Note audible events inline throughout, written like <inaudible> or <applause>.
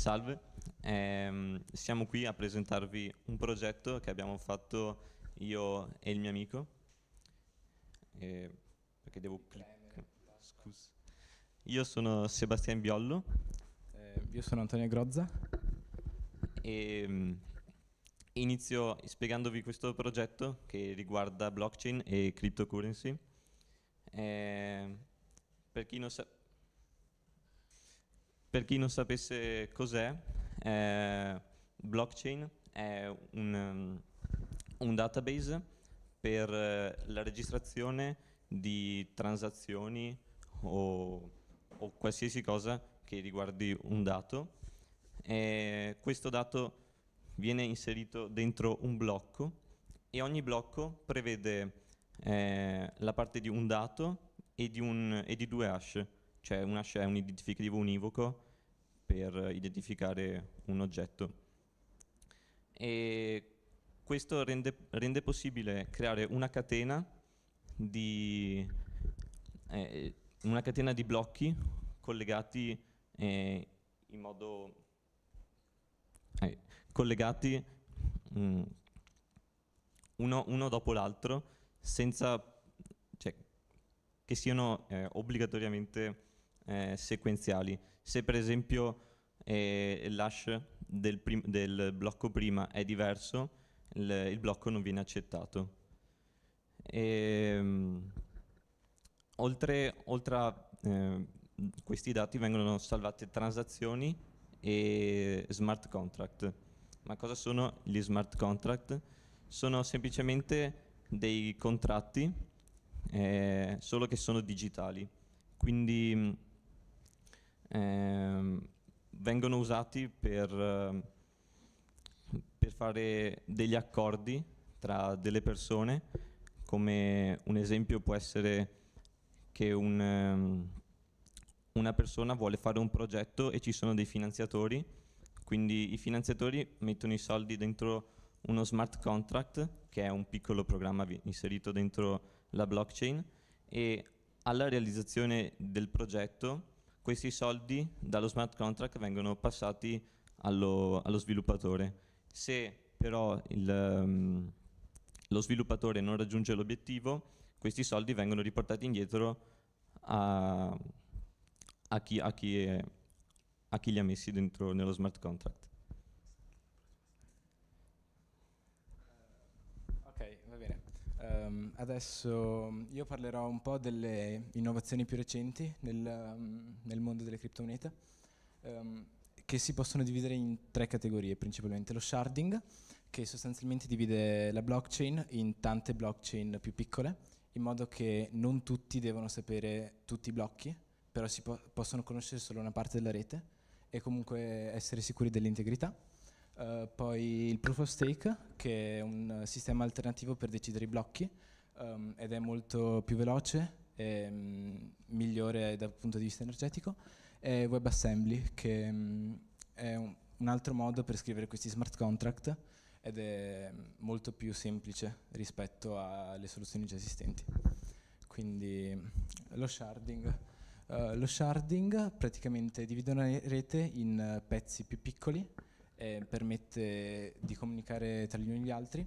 salve, ehm, siamo qui a presentarvi un progetto che abbiamo fatto io e il mio amico. Eh, perché devo cliccare? Scusa. Io sono Sebastian Biollo. Eh, io sono Antonio Grozza. E um, inizio spiegandovi questo progetto che riguarda blockchain e cryptocurrency. Eh, per chi non sa per chi non sapesse cos'è, eh, blockchain è un, um, un database per eh, la registrazione di transazioni o, o, qualsiasi cosa che riguardi un dato. E questo dato viene inserito dentro un blocco e ogni blocco prevede eh, la parte di un dato e di, un, e di due hash cioè un hash è un identificativo univoco per identificare un oggetto. E questo rende, rende possibile creare una catena di, eh, una catena di blocchi collegati eh, in modo eh, collegati mh, mm, uno, uno, dopo l'altro senza cioè, che siano eh, obbligatoriamente eh, sequenziali. Se per esempio eh, l'hash del, del, blocco prima è diverso, il, il blocco non viene accettato. E, um, oltre, oltre, a eh, questi dati vengono salvate transazioni e smart contract. Ma cosa sono gli smart contract? Sono semplicemente dei contratti, eh, solo che sono digitali. Quindi ehm, vengono usati per, ehm, per fare degli accordi tra delle persone, come un esempio può essere che un, um, una persona vuole fare un progetto e ci sono dei finanziatori, quindi i finanziatori mettono i soldi dentro uno smart contract, che è un piccolo programma inserito dentro la blockchain, e alla realizzazione del progetto questi soldi dallo smart contract vengono passati allo, allo sviluppatore. Se però il, um, lo sviluppatore non raggiunge l'obiettivo, questi soldi vengono riportati indietro a, a, chi, a, chi è, a chi li ha messi dentro nello smart contract. Um, adesso io parlerò un po' delle innovazioni più recenti nel, um, nel mondo delle criptomonete, um, che si possono dividere in tre categorie principalmente. Lo sharding, che sostanzialmente divide la blockchain in tante blockchain più piccole, in modo che non tutti devono sapere tutti i blocchi, però si po possono conoscere solo una parte della rete e comunque essere sicuri dell'integrità. Uh, poi il proof of stake, che è un sistema alternativo per decidere i blocchi um, ed è molto più veloce e um, migliore dal punto di vista energetico. E WebAssembly, che um, è un, un, altro modo per scrivere questi smart contract ed è molto più semplice rispetto alle soluzioni già esistenti. Quindi lo sharding. Uh, lo sharding praticamente divide una rete in pezzi più piccoli eh, permette di comunicare tra gli uni e gli altri,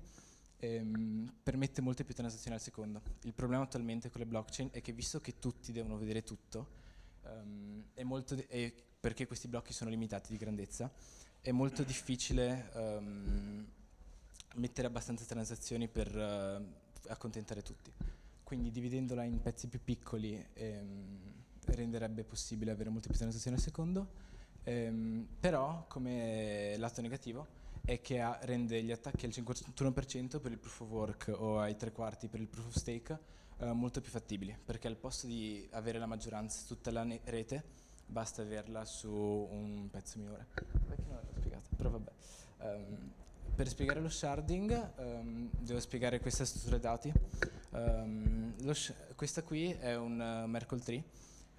ehm, permette molte più transazioni al secondo. Il problema attualmente con le blockchain è che visto che tutti devono vedere tutto, um, e perché questi blocchi sono limitati di grandezza, è molto difficile um, mettere abbastanza transazioni per uh, accontentare tutti. Quindi dividendola in pezzi più piccoli ehm, renderebbe possibile avere molte più transazioni al secondo Ehm, però, come lato negativo, è che ha, rende gli attacchi al 51% per il proof of work o ai tre quarti per il proof of stake eh, molto più fattibili, perché al posto di avere la maggioranza su tutta la rete, basta averla su un pezzo minore. Perché non l'ho spiegata? Però vabbè. Um, per spiegare lo sharding um, devo spiegare questa struttura dati. Um, questa qui è un uh, Merkle tree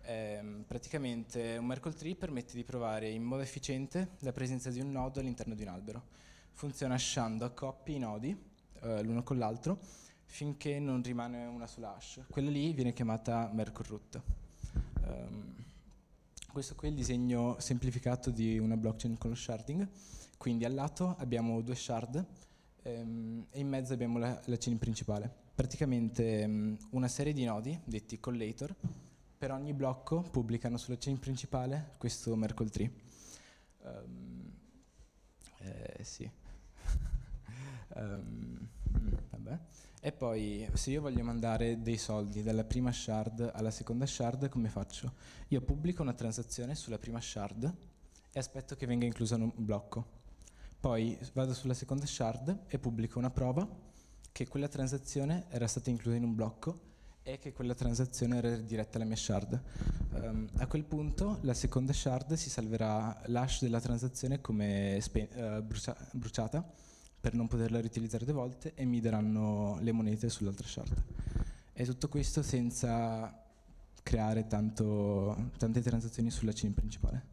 eh, praticamente un Merkle tree permette di provare in modo efficiente la presenza di un nodo all'interno di un albero. Funziona hashando a coppie i nodi, eh, l'uno con l'altro, finché non rimane una sola hash. Quella lì viene chiamata Merkle root. Um, Questo qui è il disegno semplificato di una blockchain con lo sharding. Quindi al lato abbiamo due shard ehm, e in mezzo abbiamo la, la chain principale. Praticamente ehm, una serie di nodi, detti collator, per ogni blocco pubblicano sulla chain principale questo Merkle tree. Um, eh, sì. <laughs> um. E poi se io voglio mandare dei soldi dalla prima shard alla seconda shard, come faccio? Io pubblico una transazione sulla prima shard e aspetto che venga inclusa in un blocco. Poi vado sulla seconda shard e pubblico una prova che quella transazione era stata inclusa in un blocco e che quella transazione era diretta alla mia shard. Um, a quel punto la seconda shard si salverà l'hash della transazione come uh, brucia- bruciata per non poterla riutilizzare due volte e mi daranno le monete sull'altra shard. E tutto questo senza creare tanto, tante transazioni sulla chain principale.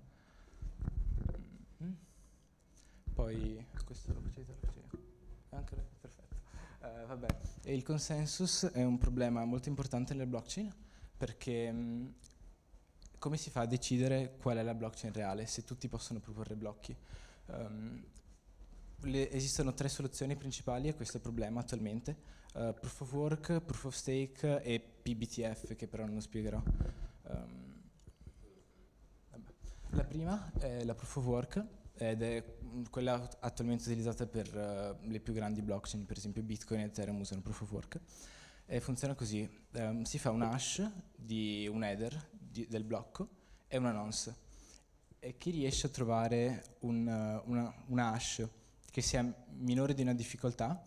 Poi questo lo facete, lo facete. Anche Uh, vabbè. Il consensus è un problema molto importante nel blockchain perché mh, come si fa a decidere qual è la blockchain reale se tutti possono proporre blocchi? Um, le, esistono tre soluzioni principali a questo problema attualmente, uh, Proof of Work, Proof of Stake e PBTF che però non spiegherò. Um, la prima è la Proof of Work ed è quella attualmente utilizzata per uh, le più grandi blockchain, per esempio Bitcoin Ethereum usano Proof of Work. E funziona così, um, si fa un hash di un header di, del blocco e una nonce. E chi riesce a trovare un, uh, una, una, hash che sia minore di una difficoltà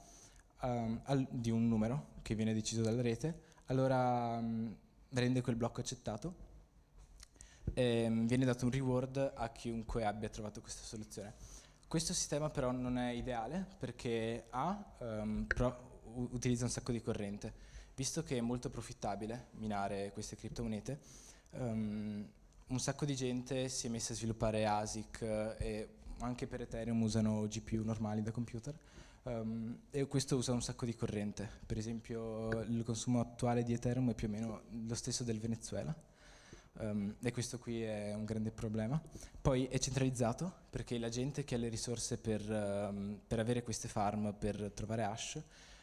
um, al, di un numero che viene deciso dalla rete, allora um, rende quel blocco accettato e viene dato un reward a chiunque abbia trovato questa soluzione. Questo sistema però non è ideale perché A pro- utilizza un sacco di corrente. Visto che è molto profittabile minare queste criptomonete, um, un sacco di gente si è messa a sviluppare ASIC e anche per Ethereum usano GPU normali da computer um, e questo usa un sacco di corrente. Per esempio il consumo attuale di Ethereum è più o meno lo stesso del Venezuela Um, e questo qui è un grande problema. Poi è centralizzato perché la gente che ha le risorse per, um, per avere queste farm, per trovare hash,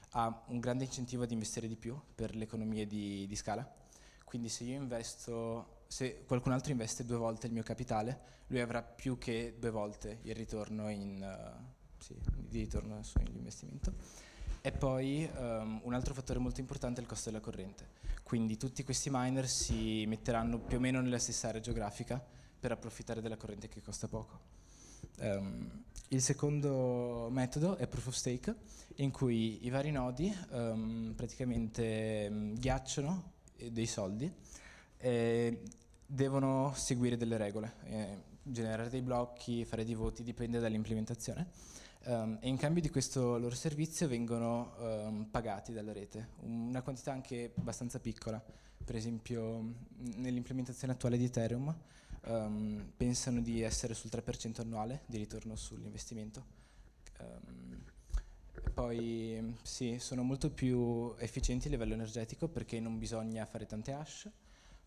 ha un grande incentivo ad investire di più per le economie di, di scala. Quindi se io investo, se qualcun altro investe due volte il mio capitale, lui avrà più che due volte il ritorno in, uh, sì, di ritorno sull'investimento. E poi um, un altro fattore molto importante è il costo della corrente. Quindi tutti questi miner si metteranno più o meno nella stessa area geografica per approfittare della corrente che costa poco. Um, il secondo metodo è proof of stake, in cui i vari nodi um, praticamente um, ghiacciano eh, dei soldi e devono seguire delle regole, eh, generare dei blocchi, fare dei voti, dipende dall'implementazione Um, e in cambio di questo loro servizio vengono um, pagati dalla rete, una quantità anche abbastanza piccola. Per esempio nell'implementazione attuale di Ethereum um, pensano di essere sul 3% annuale di ritorno sull'investimento. poi sì, sono molto più efficienti a livello energetico perché non bisogna fare tante hash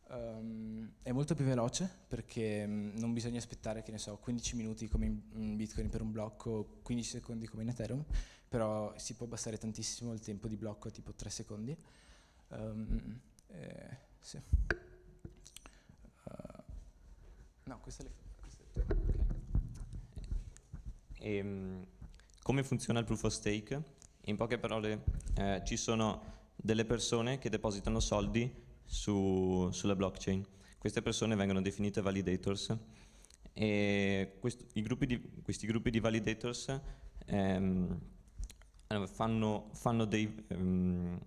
Um, è molto più veloce perché um, non bisogna aspettare, che ne so, 15 minuti come in Bitcoin per un blocco, 15 secondi come in Ethereum, però si può abbassare tantissimo il tempo di blocco, tipo 3 secondi. Um, eh, sì. uh, no, questa è le... Okay. e, come funziona il proof of stake? In poche parole, eh, ci sono delle persone che depositano soldi su, sulla blockchain. Queste persone vengono definite validators e quest, gruppi di, questi gruppi di validators ehm, fanno, fanno dei, ehm,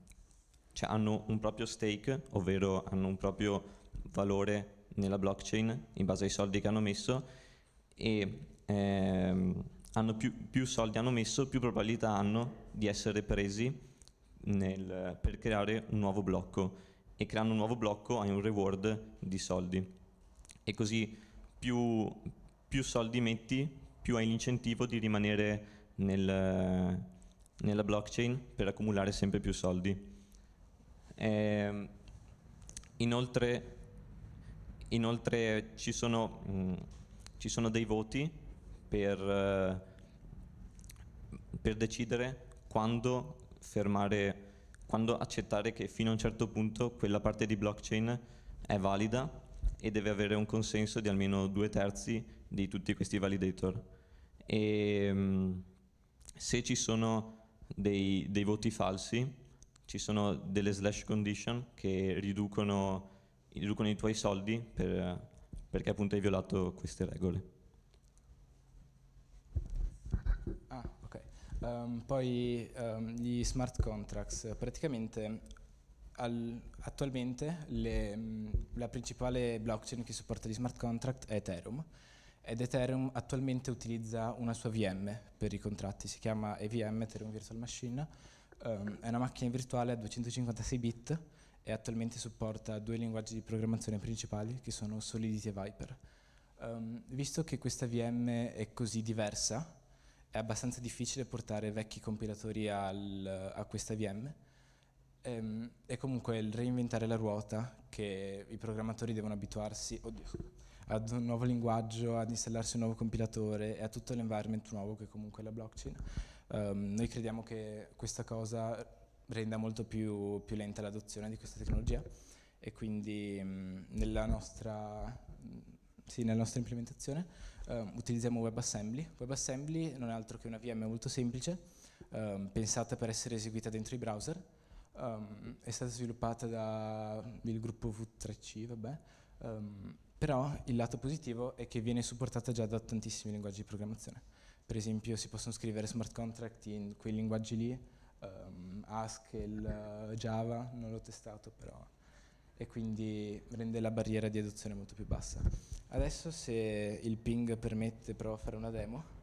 cioè hanno un proprio stake, ovvero hanno un proprio valore nella blockchain in base ai soldi che hanno messo e ehm, hanno più, più, soldi hanno messo, più probabilità hanno di essere presi nel, per creare un nuovo blocco e creando un nuovo blocco hai un reward di soldi. E così più, più soldi metti, più hai l'incentivo di rimanere nel, nella blockchain per accumulare sempre più soldi. E, ehm, inoltre, inoltre ci sono, mh, ci sono, dei voti per, uh, per decidere quando fermare, quando accettare che fino a un certo punto quella parte di blockchain è valida e deve avere un consenso di almeno due terzi di tutti questi validator. E, mh, se ci sono dei, dei, voti falsi, ci sono delle slash condition che riducono, riducono i tuoi soldi per, perché appunto hai violato queste regole. Ah, ok. Um, poi um, gli smart contracts, praticamente al, attualmente le, la principale blockchain che supporta gli smart contract è Ethereum ed Ethereum attualmente utilizza una sua VM per i contratti, si chiama EVM, Ethereum Virtual Machine, um, è una macchina virtuale a 256 bit e attualmente supporta due linguaggi di programmazione principali che sono Solidity e Viper. Visto che questa VM è così diversa, è abbastanza difficile portare vecchi compilatori al, a questa VM ehm, e comunque il reinventare la ruota che i programmatori devono abituarsi, oddio, ad un nuovo linguaggio, ad installarsi un nuovo compilatore e a tutto l'environment nuovo che comunque è la blockchain. Um, noi crediamo che questa cosa renda molto più, più lenta l'adozione di questa tecnologia e quindi um, nella, nostra, sì, nella nostra implementazione um, utilizziamo WebAssembly. WebAssembly non è altro che una VM molto semplice, pensata per essere eseguita dentro i browser, è stata sviluppata dal gruppo V3C, vabbè, però il lato positivo è che viene supportata già da tantissimi linguaggi di programmazione. Per esempio si possono scrivere smart contract in quei linguaggi lì, um, Haskell, uh, Java, non l'ho testato però, e quindi rende la barriera di adozione molto più bassa. Adesso se il ping permette provo a fare una demo.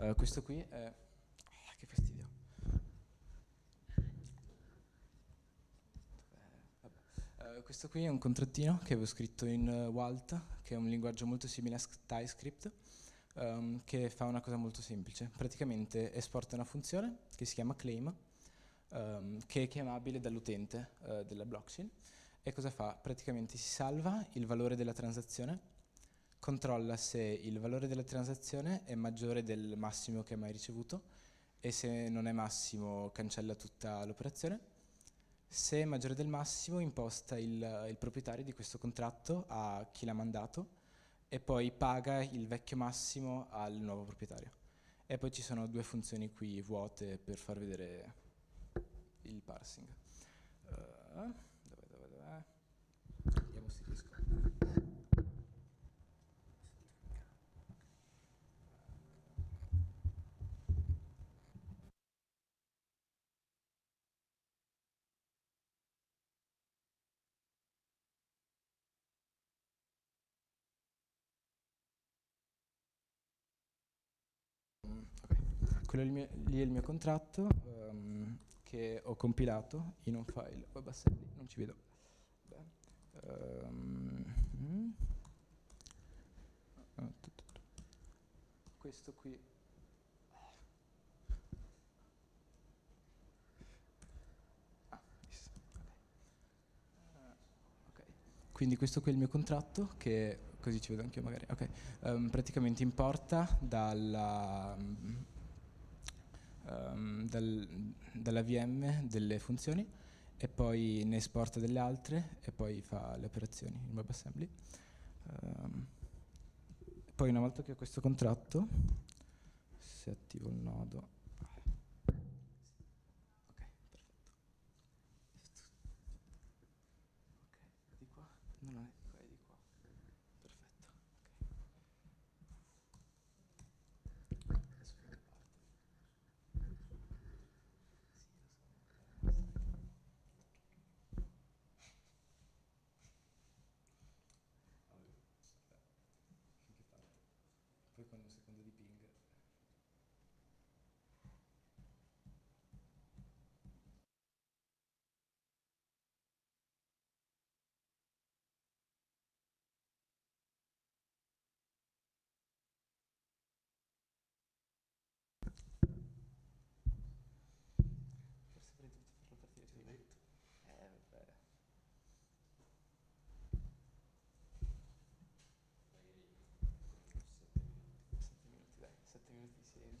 Uh, questo qui è... Ah, che fastidio. Uh, questo qui è un contrattino che avevo scritto in uh, Walt, che è un linguaggio molto simile a TypeScript, um, che fa una cosa molto semplice. Praticamente esporta una funzione che si chiama claim, um, che è chiamabile dall'utente della blockchain. E cosa fa? Praticamente si salva il valore della transazione controlla se il valore della transazione è maggiore del massimo che ha mai ricevuto e se non è massimo cancella tutta l'operazione. Se è maggiore del massimo imposta il, il proprietario di questo contratto a chi l'ha mandato e poi paga il vecchio massimo al nuovo proprietario. E poi ci sono due funzioni qui vuote per far vedere il parsing. Uh, quello lì, lì è il mio contratto um, che ho compilato in un file WebAssembly, non ci vedo. Um, questo qui. Ah, quindi questo qui è il mio contratto che così ci vedo anche io magari. Ok um, praticamente importa dalla um, dal, dalla VM delle funzioni e poi ne esporta delle altre e poi fa le operazioni in WebAssembly. Um, poi una volta che ho questo contratto, se attivo il nodo, ok, perfetto. Ok, di qua, non è poi con un secondo di ping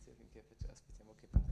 silenzio finché aspettiamo che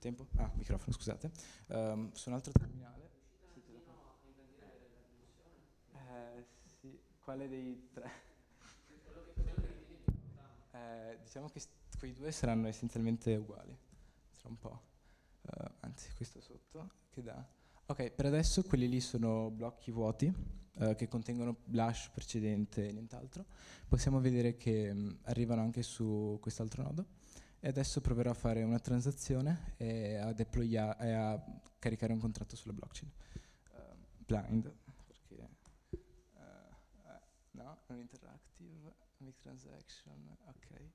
Tempo? Ah, microfono, scusate. Ehm, su un altro terminale. Eh, sì, quale dei tre? Eh, diciamo che quei due saranno essenzialmente uguali, tra un po'. Eh, anzi, questo sotto che dà. Ok, per adesso quelli lì sono blocchi vuoti eh, che contengono blush precedente e nient'altro. Possiamo vedere che mh, arrivano anche su quest'altro nodo. E adesso proverò a fare una transazione e a, deploya- e a caricare un contratto sulla blockchain. Eh, blind, perché... eh, eh, no, non interactive, make transaction. Eh, ok.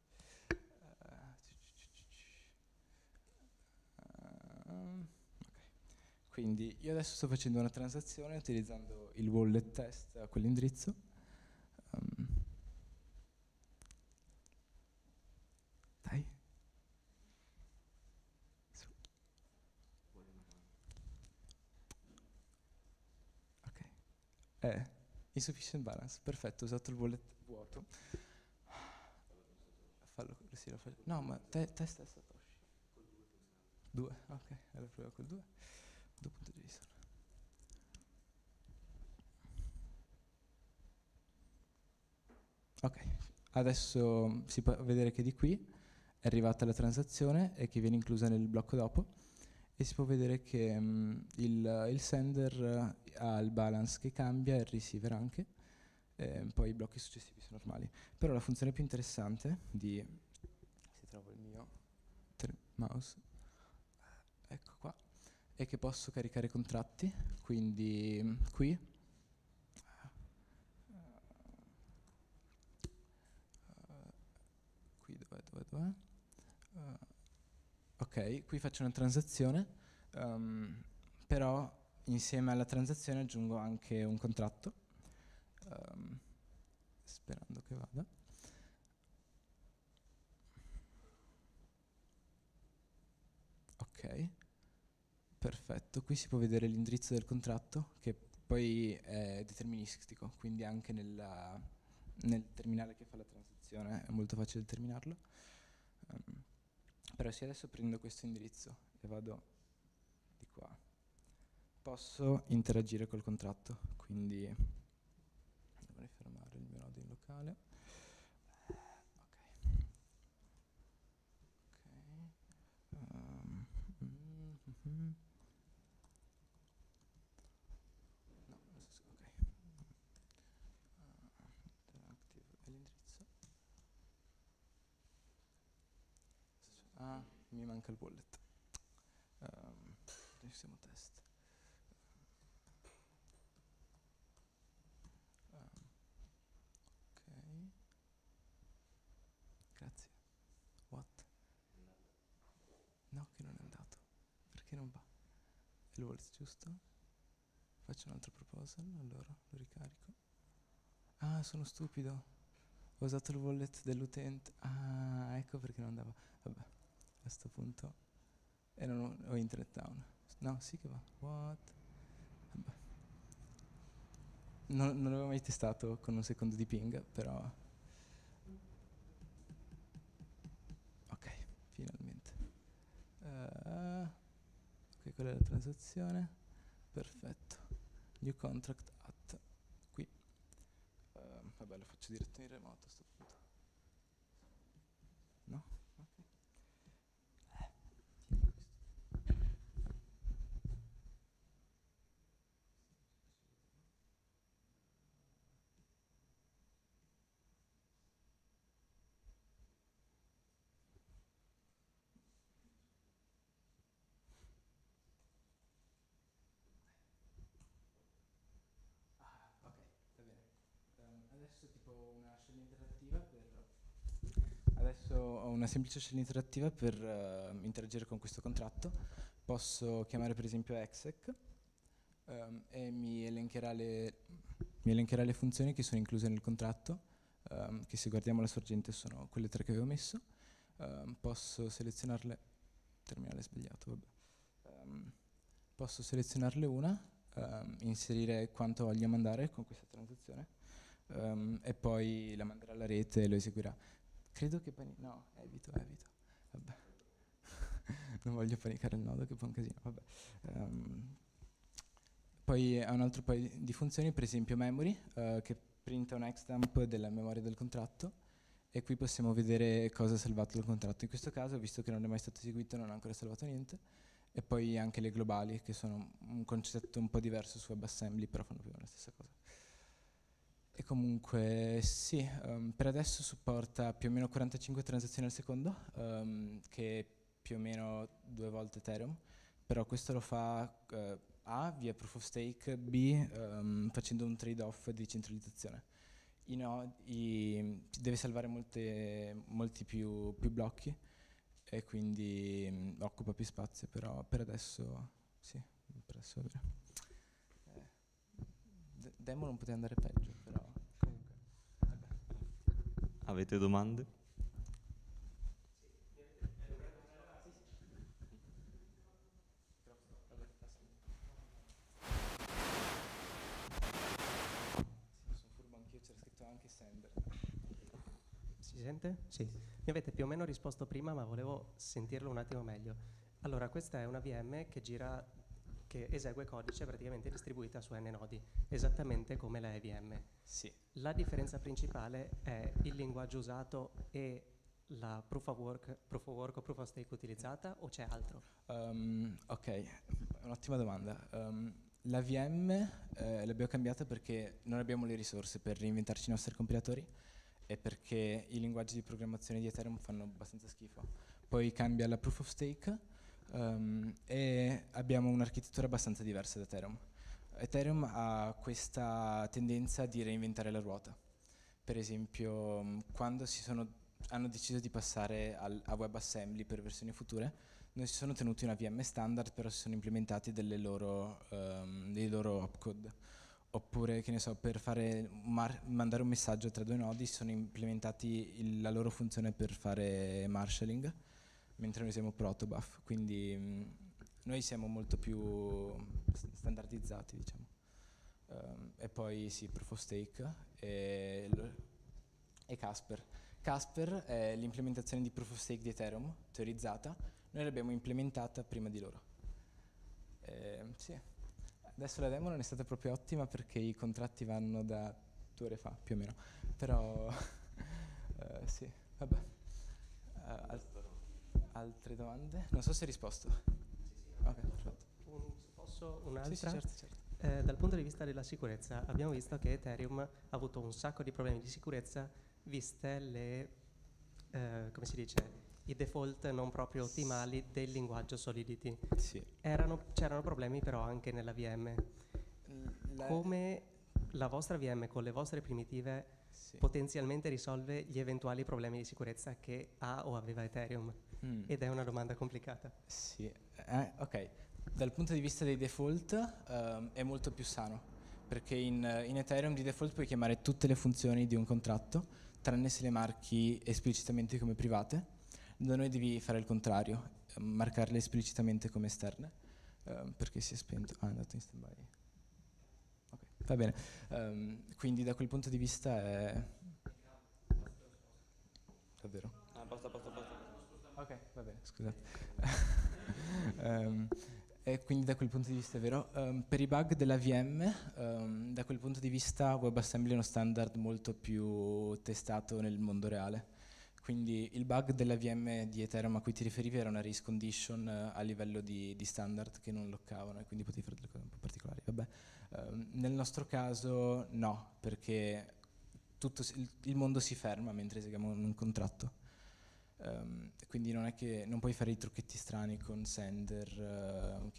Quindi io adesso sto facendo una transazione utilizzando il wallet test a quell'indirizzo. Ehm, dai. Su. Ok. Eh, insufficient balance, perfetto, ho usato il wallet vuoto. Fallo, sì, lo faccio. No, ma te, testa è Satoshi. Due, ok, allora proviamo col 2. 2.json. Ok, adesso si può vedere che di qui è arrivata la transazione e che viene inclusa nel blocco dopo e si può vedere che mm, il, il sender eh, ha il balance che cambia e il receiver anche, e poi i blocchi successivi sono normali. Però la funzione più interessante di... se trovo il mio mouse, è che posso caricare contratti, quindi mm, qui qui ok, qui faccio una transazione, um, però insieme alla transazione aggiungo anche un contratto, um, sperando che vada. Ok, perfetto, qui si può vedere l'indirizzo del contratto che poi è deterministico, quindi anche nella, nel terminale che fa la transazione è molto facile determinarlo. Um, però se adesso prendo questo indirizzo e vado di qua, posso interagire col contratto, quindi dovrei fermare il mio nodo locale. Ah, mi manca il wallet. Um, siamo test. Um, ok. Grazie. What? No, che non è andato. Perché non va? È il wallet giusto? Faccio un altro proposal, allora lo ricarico. Ah, sono stupido. Ho usato il wallet dell'utente. Ah, ecco perché non andava. Vabbè questo punto e non ho, ho, internet down. No, sì che va. What? Non, non l'avevo mai testato con un secondo di ping, però... Ok, finalmente. Uh, ok, quella è la transazione. Perfetto. New contract at qui. Uh, vabbè, lo faccio diretto in remoto a questo punto. No? Adesso ho una semplice scena interattiva per uh, interagire con questo contratto. Posso chiamare per esempio exec um, e mi elencherà, le, mi elencherà, le, funzioni che sono incluse nel contratto, um, che se guardiamo la sorgente sono quelle tre che avevo messo. Um, posso selezionarle, terminale sbagliato, vabbè. posso selezionarle una, inserire quanto voglio mandare con questa transazione e poi la manderà alla rete e lo eseguirà. Credo che panico. No, evito, evito. Vabbè. <laughs> non voglio panicare il nodo, che fa un casino. Vabbè. Um, poi ha un altro paio di funzioni, per esempio memory, uh, che printa un xdump della memoria del contratto e qui possiamo vedere cosa ha salvato il contratto. In questo caso, visto che non è mai stato eseguito, non ha ancora salvato niente. E poi anche le globali, che sono un concetto un po' diverso su WebAssembly, però fanno più o meno la stessa cosa. E comunque sì, um, per adesso supporta più o meno 45 transazioni al secondo, um, che è più o meno due volte Ethereum, però questo lo fa uh, A via proof of stake, B um, facendo un trade-off di centralizzazione. I no, i, deve salvare molte, molti più, più, blocchi e quindi um, occupa più spazio, però per adesso sì, per adesso. Eh, demo non poteva andare peggio, però... Avete domande? Si sente? Sì. Mi avete più o meno risposto prima, ma volevo sentirlo un attimo meglio. Allora, questa è una VM che gira che esegue codice praticamente distribuita su n nodi, esattamente come la EVM. Sì. La differenza principale è il linguaggio usato e la proof of work, proof of work o proof of stake utilizzata o c'è altro? Um, ok, un'ottima domanda. Um, la VM eh, l'abbiamo cambiata perché non abbiamo le risorse per reinventarci i nostri compilatori e perché i linguaggi di programmazione di Ethereum fanno abbastanza schifo. Poi cambia la proof of stake Um, e abbiamo un'architettura abbastanza diversa da Ethereum. Ethereum ha questa tendenza di reinventare la ruota. Per esempio, mm, quando sono, hanno deciso di passare al, a WebAssembly per versioni future, non si sono tenuti una VM standard, però si sono implementati loro, um, dei loro opcode. Oppure, che ne so, per mandare un messaggio tra due nodi, si sono implementati il, la loro funzione per fare marshalling, mentre noi siamo protobuf. Quindi mh, mm, noi siamo molto più standardizzati, diciamo. Um, e poi sì, Proof of Stake e, e Casper. Casper è l'implementazione di Proof of Stake di Ethereum, teorizzata. Noi l'abbiamo implementata prima di loro. Eh, sì. Adesso la demo non è stata proprio ottima perché i contratti vanno da due ore fa, più o meno. Però, uh, <laughs> sì, vabbè. Uh, altre domande? Non so se hai risposto. Sì, sì. Ok, perfetto. Un, posso un'altra? Sì, sì, certo, certo. Eh, dal punto di vista della sicurezza, abbiamo visto che Ethereum ha avuto un sacco di problemi di sicurezza viste le, eh, come si dice, i default non proprio ottimali del linguaggio Solidity. Sì. Erano, c'erano problemi però anche nella VM. La Come la vostra VM con le vostre primitive sì. potenzialmente risolve gli eventuali problemi di sicurezza che ha o aveva Ethereum? Mm. Ed è una domanda complicata. Sì, eh, ok dal punto di vista dei default um, è molto più sano perché in, in, Ethereum di default puoi chiamare tutte le funzioni di un contratto tranne se le marchi esplicitamente come private da noi devi fare il contrario marcarle esplicitamente come esterne um, perché si è spento ah è andato in stand by ok va bene um, quindi da quel punto di vista è davvero ah basta basta basta ok va bene scusate um, <laughs> E quindi da quel punto di vista è vero. Um, per i bug della VM, um, da quel punto di vista WebAssembly è uno standard molto più testato nel mondo reale. Quindi il bug della VM di Ethereum a cui ti riferivi era una race condition uh, a livello di, di, standard che non loccavano e quindi potevi fare delle cose un po' particolari. Um, nel nostro caso no, perché tutto, il, il mondo si ferma mentre eseguiamo un contratto. Um, quindi non è che non puoi fare i trucchetti strani con Sender. Uh,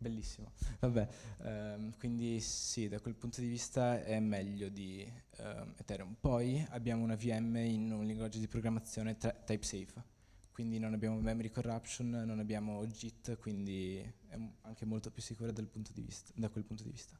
Bellissimo. <laughs> Vabbè, um, quindi sì, da quel punto di vista è meglio di um, Ethereum. Poi abbiamo una VM in un linguaggio di programmazione type safe, quindi non abbiamo memory corruption, non abbiamo JIT, quindi è anche molto più sicura punto vista, da quel punto di vista.